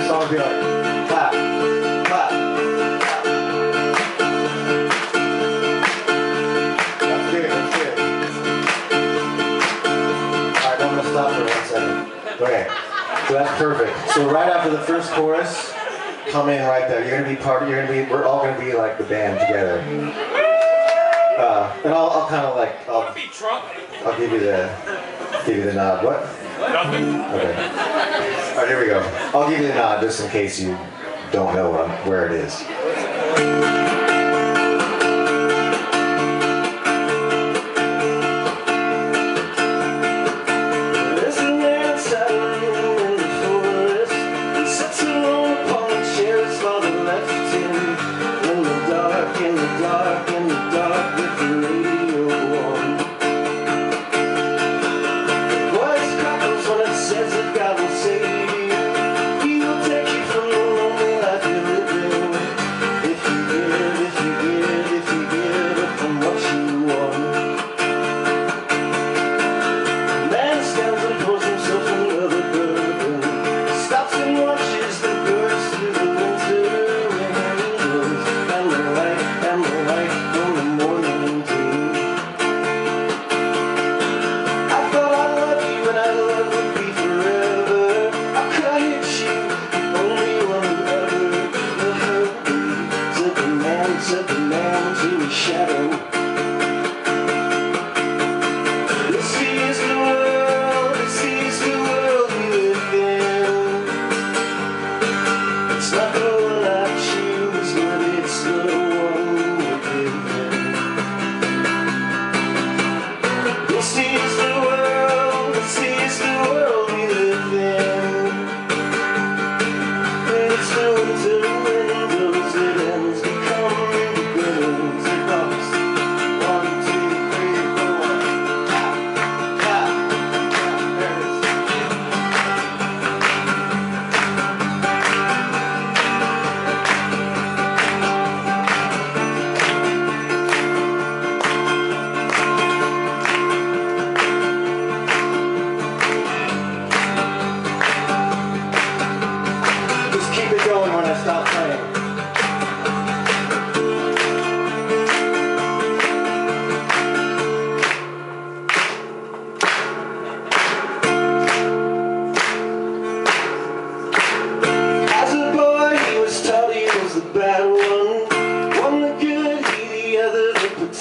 this song be like, clap, clap. That's good, that's good. Alright, I'm gonna stop for one second. Okay, so that's perfect. So right after the first chorus, come in right there. You're gonna be part. You're gonna be. We're all gonna be like the band together. Uh, and I'll, I'll kind of like. I'll, Be I'll give you the. Give you the nod. What? Nothing. Okay. All right, here we go. I'll give you the nod just in case you don't know where it is. Said the man to his shadow.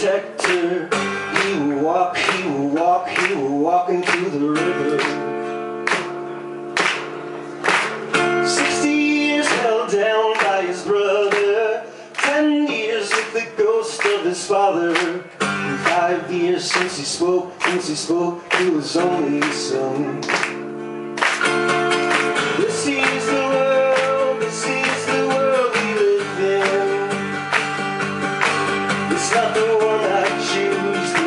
Protector. He would walk, he would walk, he would walk into the river. Sixty years held down by his brother. Ten years with the ghost of his father. Five years since he spoke, since he spoke to his only son. It's not the one I choose.